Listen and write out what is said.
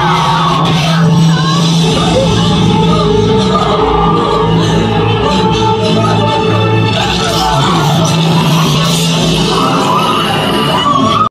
Oh!